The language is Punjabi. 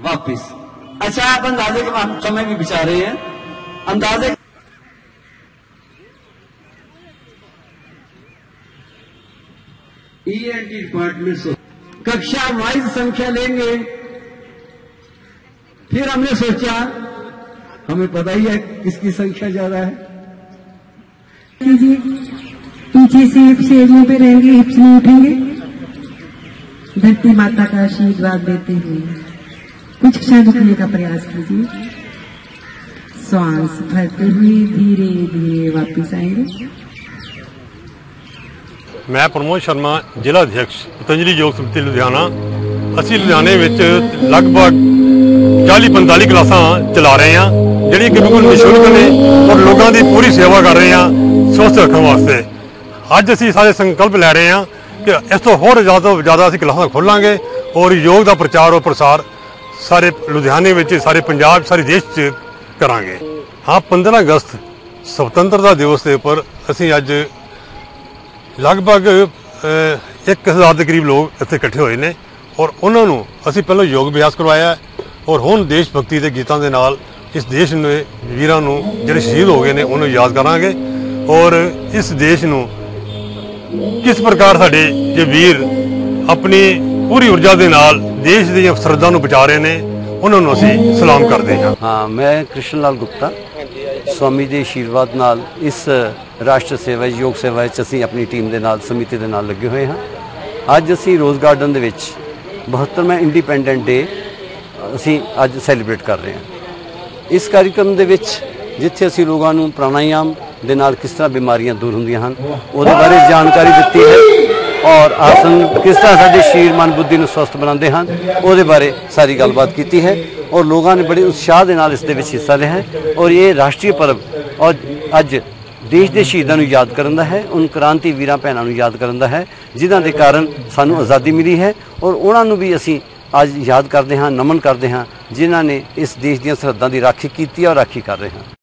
वापिस। अच्छा आप अंदाजे के समय भी बिचा रहे हैं। अंदाजे ईएनटी डिपार्टमेंट से कक्षा वाइज संख्या लेंगे। फिर हमने सोचा, हमें पता ही है किसकी संख्या ज़्यादा है। पीछे से शेरियों पे रहेंगे हिप्स नहीं उठेंगे धरती माता का आशीर्वाद देते हुए कुछ क्षण रुकने का प्रयास कीजिए श्वास भरते हुए धीरे धीरे वापस आएंगे ਮੈਂ ਪ੍ਰਮੋਦ ਸ਼ਰਮਾ ਜ਼ਿਲ੍ਹਾ ਅਧਿਕਸ਼ ਪਤੰਜਲੀ ਯੋਗ ਸਮਿਤੀ ਲੁਧਿਆਣਾ ਅਸੀਂ ਲੁਧਿਆਣੇ ਵਿੱਚ ਲਗਭਗ 40-45 ਕਲਾਸਾਂ ਚਲਾ ਰਹੇ ਹਾਂ ਜਿਹੜੀਆਂ ਕਿ ਬਿਲਕੁਲ ਨਿਸ਼ੁਲਕ ਨੇ ਔਰ ਲੋਕਾਂ ਦੀ ਪੂਰੀ ਸੇਵਾ ਕਰ ਰਹੇ ਹਾਂ ਸਵਸਥ ਰੱਖਣ ਵਾਸਤੇ ਅੱਜ ਅਸੀਂ ਸਾਰੇ ਸੰਕਲਪ ਲੈ ਰਹੇ ਹਾਂ ਕਿ ਇਸ ਤੋਂ ਹੋਰ ਜ਼ਿਆਦਾ ਤੋਂ ਜ਼ਿਆਦਾ ਅਸੀਂ ਕਲਾਸਾਂ ਖੋਲਾਂਗੇ ਔਰ ਯੋਗ ਦਾ ਪ੍ਰਚਾਰ ਔਰ ਪ੍ਰਸਾਰ ਸਾਰੇ ਲੁਧਿਆਣੇ ਵਿੱਚ, ਸਾਰੇ ਪੰਜਾਬ, ਸਾਰੇ ਦੇਸ਼ 'ਚ ਕਰਾਂਗੇ। ਹਾਂ 15 ਅਗਸਤ ਸੁਤੰਤਰਤਾ ਦਿਵਸ ਦੇ ਉੱਪਰ ਅਸੀਂ ਅੱਜ ਲਗਭਗ 1000 ਦੇ ਕਰੀਬ ਲੋਕ ਇੱਥੇ ਇਕੱਠੇ ਹੋਏ ਨੇ ਔਰ ਉਹਨਾਂ ਨੂੰ ਅਸੀਂ ਪਹਿਲਾਂ ਯੋਗ ਅਭਿਆਸ ਕਰਵਾਇਆ ਔਰ ਹੁਣ ਦੇਸ਼ ਭਗਤੀ ਦੇ ਗੀਤਾਂ ਦੇ ਨਾਲ ਇਸ ਦੇਸ਼ ਨੂੰ, ਵੀਰਾਂ ਨੂੰ ਜਿਹੜੇ ਸ਼ਹੀਦ ਹੋ ਗਏ ਨੇ, ਉਹਨੂੰ ਯਾਦ ਕਰਾਂਗੇ ਔਰ ਇਸ ਦੇਸ਼ ਨੂੰ ਕਿਸ ਪ੍ਰਕਾਰ ਸਾਡੇ ਜੇ ਵੀਰ ਆਪਣੀ ਪੂਰੀ ਊਰਜਾ ਦੇ ਨਾਲ ਦੇਸ਼ ਦੀਆਂ ਸਰਹੱਦਾਂ ਨੂੰ ਬਚਾ ਰਹੇ ਨੇ, ਉਹਨਾਂ ਨੂੰ ਅਸੀਂ ਸਲਾਮ ਕਰਦੇ ਹਾਂ। ਹਾਂ, ਮੈਂ ਕ੍ਰਿਸ਼ਨ ਲਾਲ ਗੁਪਤਾ, ਸਵਾਮੀ ਦੇ ਆਸ਼ੀਰਵਾਦ ਨਾਲ ਇਸ ਰਾਸ਼ਟਰ ਸੇਵਾ, ਯੋਗ ਸੇਵਾ ਵਿੱਚ ਅਸੀਂ ਆਪਣੀ ਟੀਮ ਦੇ ਨਾਲ, ਸਮਿਤੀ ਦੇ ਨਾਲ ਲੱਗੇ ਹੋਏ ਹਾਂ। ਅੱਜ ਅਸੀਂ ਰੋਜ਼ ਗਾਰਡਨ ਦੇ ਵਿੱਚ 72ਵਾਂ ਇੰਡੀਪੈਂਡੈਂਟ ਡੇ ਅਸੀਂ ਅੱਜ ਸੈਲੀਬ੍ਰੇਟ ਕਰ ਰਹੇ ਹਾਂ। ਇਸ ਕਾਰਜਕ੍ਰਮ ਦੇ ਵਿੱਚ ਜਿੱਥੇ ਅਸੀਂ ਲੋਕਾਂ ਨੂੰ ਪ੍ਰਾਣਾਯਾਮ ਦੇ ਨਾਲ ਕਿਸ ਤਰ੍ਹਾਂ ਬਿਮਾਰੀਆਂ ਦੂਰ ਹੁੰਦੀਆਂ ਹਨ ਉਹਦੇ ਬਾਰੇ ਜਾਣਕਾਰੀ ਦਿੱਤੀ ਹੈ ਔਰ ਆਸਨ ਕਿਸ ਤਰ੍ਹਾਂ ਸਾਡੇ ਸਰੀਰ ਮਨ ਬੁੱਧੀ ਨੂੰ ਸਵਸਥ ਬਣਾਉਂਦੇ ਹਨ ਉਹਦੇ ਬਾਰੇ ਸਾਰੀ ਗੱਲਬਾਤ ਕੀਤੀ ਹੈ ਔਰ ਲੋਕਾਂ ਨੇ ਬੜੇ ਉਤਸ਼ਾਹ ਦੇ ਨਾਲ ਇਸ ਦੇ ਵਿੱਚ ਹਿੱਸਾ ਲਿਆ ਹੈ ਔਰ ਇਹ ਰਾਸ਼ਟਰੀ ਪਰਵ ਔਰ ਅੱਜ ਦੇਸ਼ ਦੇ ਸ਼ਹੀਦਾਂ ਨੂੰ ਯਾਦ ਕਰਨ ਦਾ ਹੈ ਉਨ ਕ੍ਰਾਂਤੀ ਵੀਰਾਂ ਭੈਣਾਂ ਨੂੰ ਯਾਦ ਕਰਨ ਦਾ ਹੈ ਜਿਨ੍ਹਾਂ ਦੇ ਕਾਰਨ ਸਾਨੂੰ ਆਜ਼ਾਦੀ ਮਿਲੀ ਹੈ ਔਰ ਉਹਨਾਂ ਨੂੰ ਵੀ ਅਸੀਂ ਅੱਜ ਯਾਦ ਕਰਦੇ ਹਾਂ ਨਮਨ ਕਰਦੇ ਹਾਂ ਜਿਨ੍ਹਾਂ ਨੇ ਇਸ ਦੇਸ਼ ਦੀਆਂ ਸਰਹੱਦਾਂ ਦੀ ਰਾਖੀ ਕੀਤੀ ਔਰ ਰਾਖੀ ਕਰ ਰਹੇ ਹਾਂ।